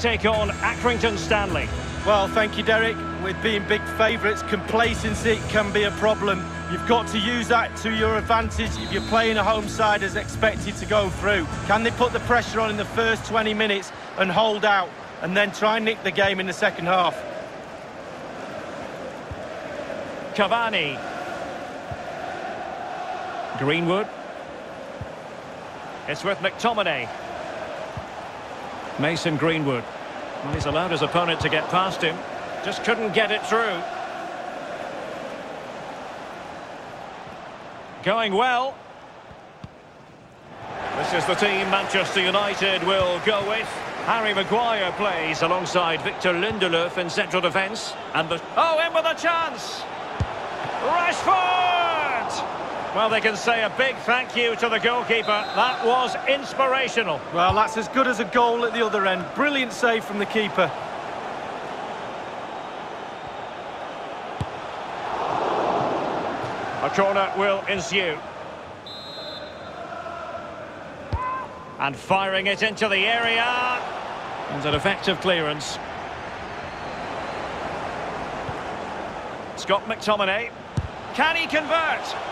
take on Accrington Stanley. Well, thank you, Derek. With being big favourites, complacency can be a problem. You've got to use that to your advantage if you're playing a home side as expected to go through. Can they put the pressure on in the first 20 minutes and hold out, and then try and nick the game in the second half? Cavani. Greenwood. It's with McTominay. Mason Greenwood. Well, he's allowed his opponent to get past him. Just couldn't get it through. Going well. This is the team Manchester United will go with. Harry Maguire plays alongside Victor Lindelöf in central defence. And the... Oh, in with a chance! Rashford! Well, they can say a big thank you to the goalkeeper. That was inspirational. Well, that's as good as a goal at the other end. Brilliant save from the keeper. A corner will ensue. And firing it into the area. And an effective clearance. Scott McTominay. Can he convert?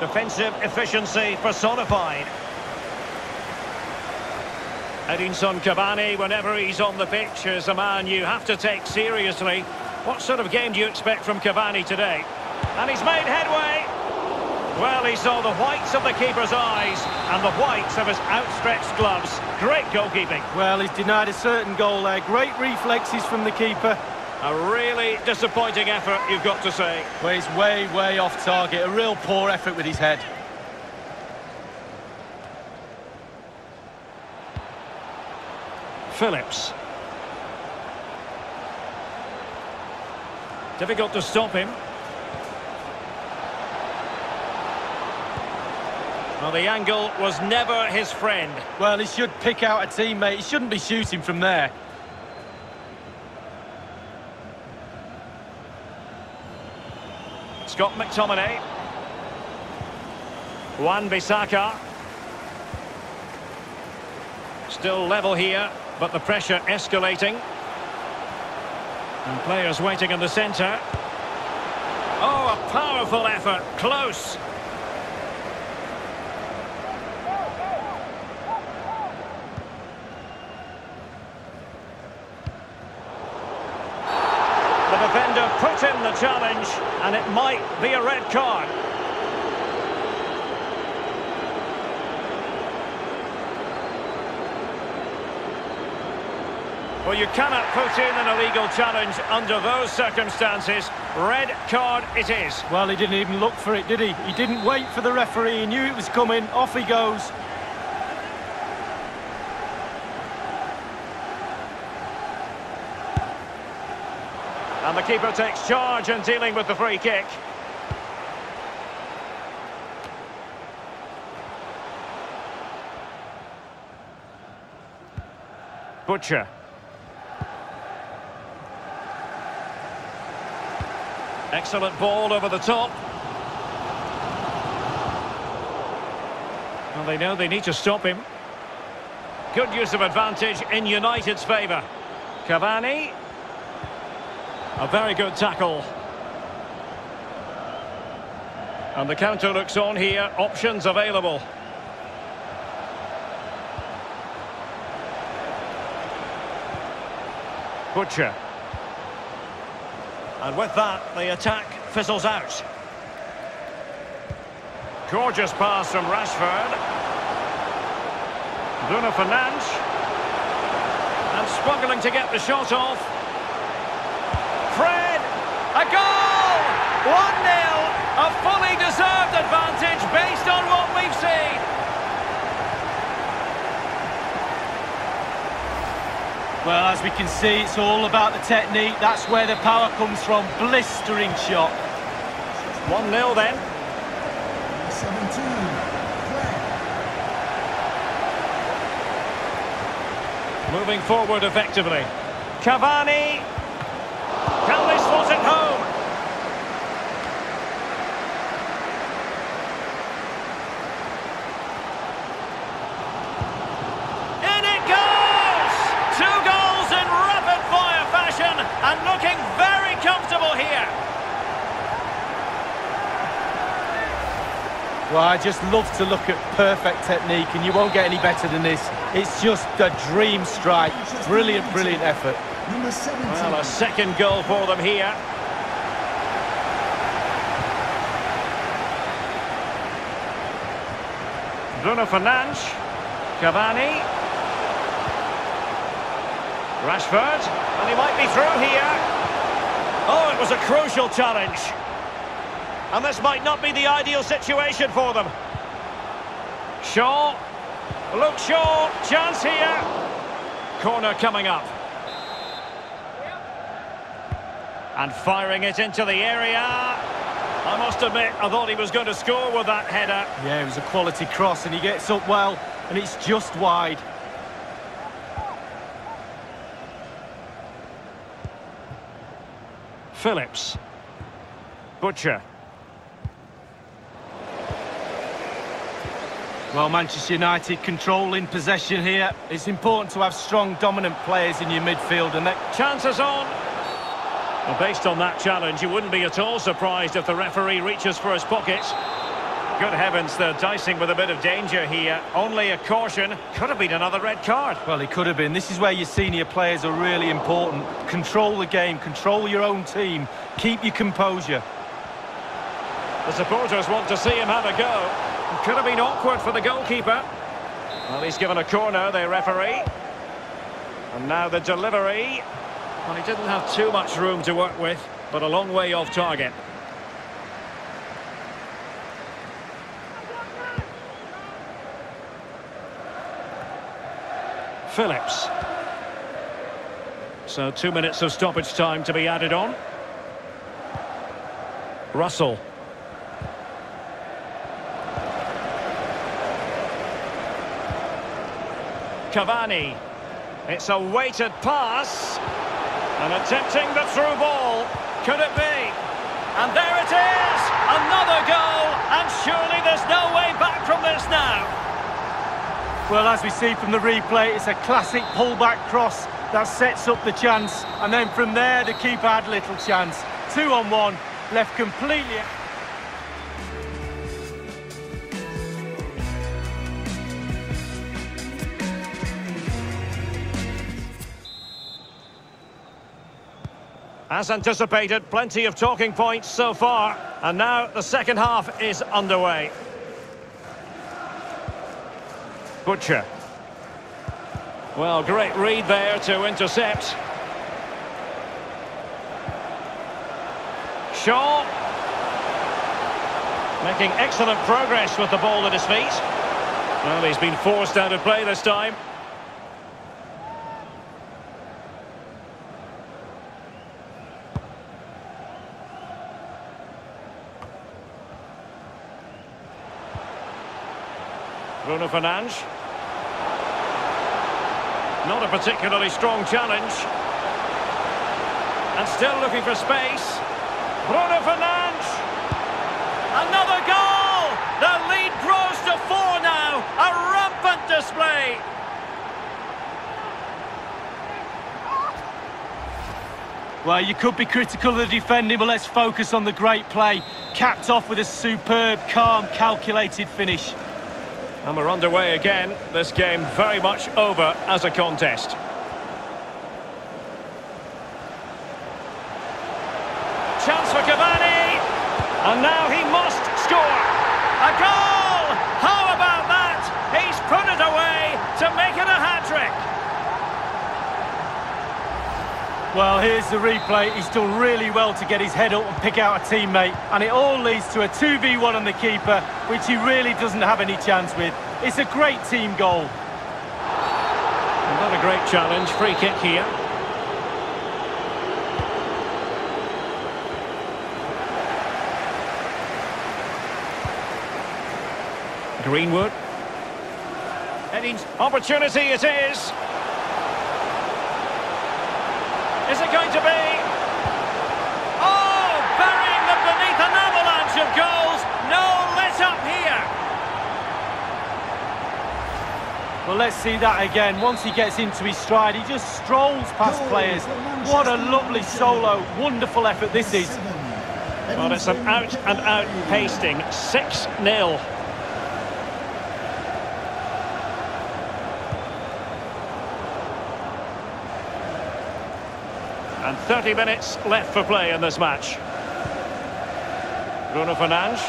Defensive efficiency personified. Edinson Cavani, whenever he's on the pitch, is a man you have to take seriously. What sort of game do you expect from Cavani today? And he's made headway. Well, he saw the whites of the keeper's eyes and the whites of his outstretched gloves. Great goalkeeping. Well, he's denied a certain goal there. Great reflexes from the keeper. A really disappointing effort, you've got to say. Well, he's way, way off target. A real poor effort with his head. Phillips. Difficult to stop him. Well, the angle was never his friend. Well, he should pick out a teammate. He shouldn't be shooting from there. Scott McTominay. Wan-Bissaka. Still level here, but the pressure escalating. And players waiting in the centre. Oh, a powerful effort. Close. The defender put in the challenge, and it might be a red card. Well, you cannot put in an illegal challenge under those circumstances. Red card it is. Well, he didn't even look for it, did he? He didn't wait for the referee. He knew it was coming. Off he goes. And the keeper takes charge and dealing with the free kick. Butcher. Excellent ball over the top. Well, they know they need to stop him. Good use of advantage in United's favour. Cavani. A very good tackle. And the counter looks on here. Options available. Butcher. And with that, the attack fizzles out. Gorgeous pass from Rashford. Bruno Fernandes. And struggling to get the shot off. Fred! A goal! 1-0! A fully deserved advantage based on what we've seen. Well, as we can see, it's all about the technique. That's where the power comes from. Blistering shot. 1-0 then. 17. Moving forward effectively. Cavani. Can they slot it home? In it goes! Two goals in and looking very comfortable here. Well, I just love to look at perfect technique, and you won't get any better than this. It's just a dream strike. Brilliant, brilliant effort. Number 17. Well, a second goal for them here. Bruno Fernandes. Cavani. Rashford. And he might be through here. Oh, it was a crucial challenge. And this might not be the ideal situation for them. Shaw. Luke Shaw. Chance here. Corner coming up. And firing it into the area. I must admit, I thought he was going to score with that header. Yeah, it was a quality cross, and he gets up well, and it's just wide. Phillips. Butcher. Well, Manchester United controlling possession here. It's important to have strong, dominant players in your midfield, and that Chances on. Well, based on that challenge, you wouldn't be at all surprised if the referee reaches for his pockets. Good heavens, they're dicing with a bit of danger here. Only a caution. Could have been another red card. Well, it could have been. This is where your senior players are really important. Control the game, control your own team, keep your composure. The supporters want to see him have a go. Could have been awkward for the goalkeeper. Well, he's given a corner, the referee. And now the delivery. Well, he didn't have too much room to work with, but a long way off target. Phillips. So two minutes of stoppage time to be added on. Russell. Cavani. It's a weighted pass. And attempting the through ball. Could it be? And there it is! Another goal! And surely there's no way back from this now. Well, as we see from the replay, it's a classic pullback cross that sets up the chance. And then from there, the keeper had little chance. Two on one, left completely... As anticipated, plenty of talking points so far. And now the second half is underway. Butcher. Well, great read there to intercept. Shaw. Making excellent progress with the ball at his feet. Well, he's been forced out of play this time. Bruno Fernandes. Not a particularly strong challenge. And still looking for space. Bruno Fernandes. Another goal! The lead grows to four now. A rampant display. Well, you could be critical of the defending, but let's focus on the great play. Capped off with a superb, calm, calculated finish. And we're underway again. This game very much over as a contest. Chance for Cavani. And now he must score. A goal! How about that? He's put it away to make it a hat-trick. Well, here's the replay. He's done really well to get his head up and pick out a teammate. And it all leads to a 2v1 on the keeper, which he really doesn't have any chance with. It's a great team goal. Not a great challenge. Free kick here. Greenwood. Heading's opportunity it is. Is it going to be? Oh, burying them beneath an avalanche of goals. No let up here. Well, let's see that again. Once he gets into his stride, he just strolls past Goal players. What a lovely solo. Wonderful effort this is. Well, it's an out-and-out pasting. 6-0. 30 minutes left for play in this match. Bruno Fernandes.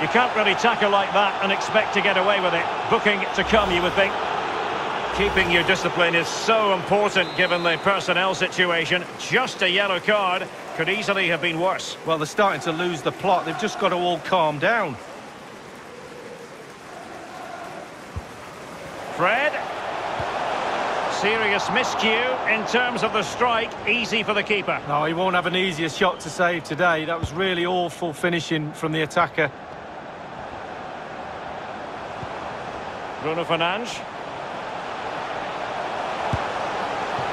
You can't really tackle like that and expect to get away with it. Booking to come, you would think. Keeping your discipline is so important given the personnel situation. Just a yellow card could easily have been worse. Well, they're starting to lose the plot. They've just got to all calm down. Fred. Serious miscue in terms of the strike. Easy for the keeper. No, he won't have an easier shot to save today. That was really awful finishing from the attacker. Bruno Fernandes.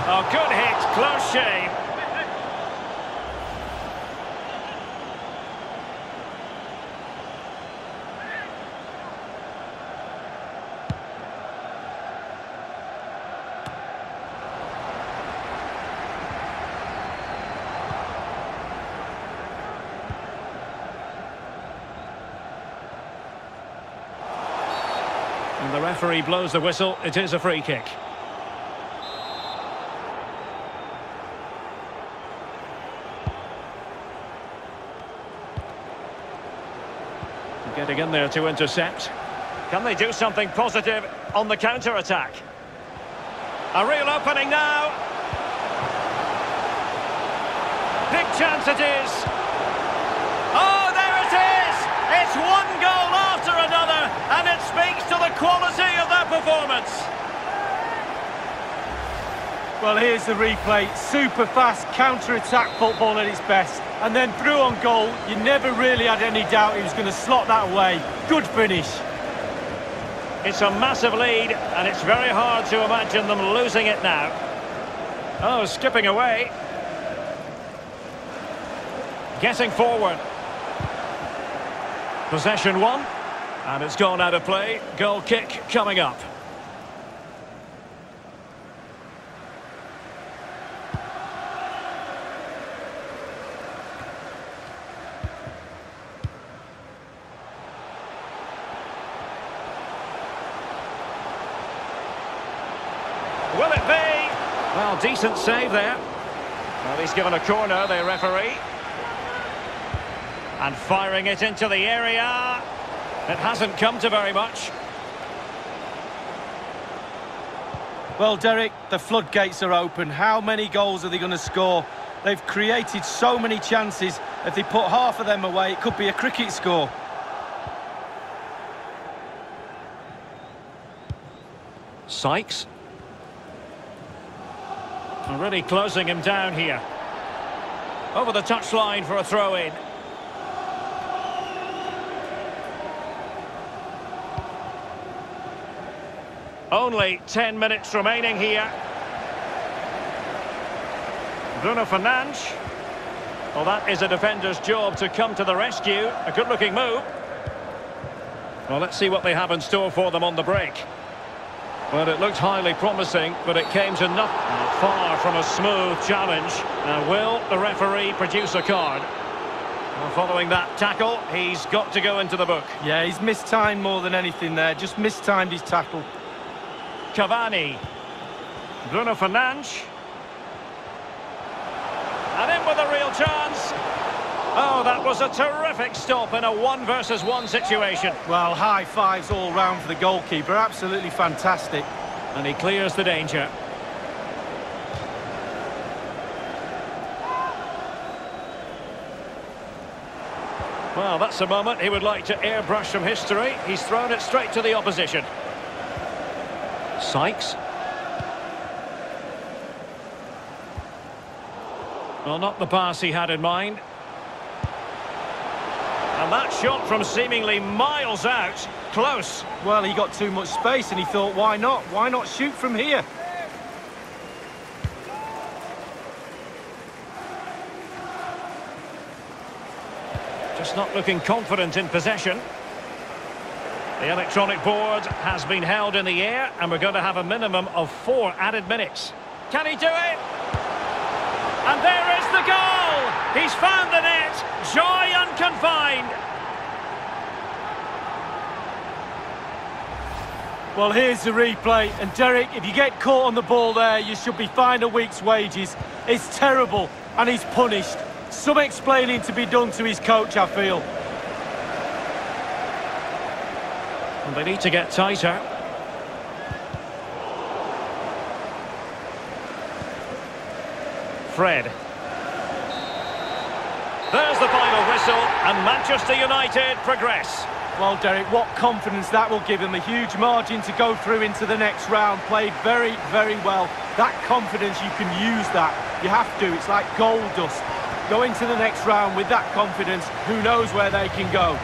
Oh, good hit. Close shave. Referee blows the whistle. It is a free kick. Getting in there to intercept. Can they do something positive on the counter-attack? A real opening now. Big chance it is. Oh, there it is! It's one goal after another, and it speaks to the quality of that performance. Well, here's the replay. Super fast counter-attack football at its best. And then through on goal, you never really had any doubt he was going to slot that away. Good finish. It's a massive lead, and it's very hard to imagine them losing it now. Oh, skipping away. Getting forward. Possession one, and it's gone out of play. Goal kick coming up. Will it be? Well, decent save there. Well, he's given a corner, the referee. And firing it into the area. It hasn't come to very much. Well, Derek, the floodgates are open. How many goals are they going to score? They've created so many chances. If they put half of them away, it could be a cricket score. Sykes. Already closing him down here. Over the touchline for a throw-in. Only 10 minutes remaining here. Bruno Fernandes. Well, that is a defender's job to come to the rescue. A good-looking move. Well, let's see what they have in store for them on the break. Well, it looked highly promising, but it came to nothing. Far from a smooth challenge. Now, will the referee produce a card? Well, following that tackle, he's got to go into the book. Yeah, he's mistimed more than anything there. Just mistimed his tackle. Cavani. Bruno Fernandes. And in with a real chance. Oh, that was a terrific stop in a one versus one situation. Well, high fives all round for the goalkeeper. Absolutely fantastic. And he clears the danger. Well, that's a moment he would like to airbrush from history. He's thrown it straight to the opposition. Sykes. Well, not the pass he had in mind. And that shot from seemingly miles out. Close. Well, he got too much space and he thought, why not? Why not shoot from here? Just not looking confident in possession. The electronic board has been held in the air, and we're going to have a minimum of four added minutes. Can he do it? And there is the goal! He's found the net! Joy unconfined! Well, here's the replay. And Derek, if you get caught on the ball there, you should be fined a week's wages. It's terrible, and he's punished. Some explaining to be done to his coach, I feel. They need to get tighter. Fred. There's the final whistle, and Manchester United progress. Well, Derek, what confidence that will give him. A huge margin to go through into the next round. Played very, very well. That confidence, you can use that. You have to. It's like gold dust. Go into the next round with that confidence. Who knows where they can go.